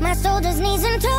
My soul just and toes,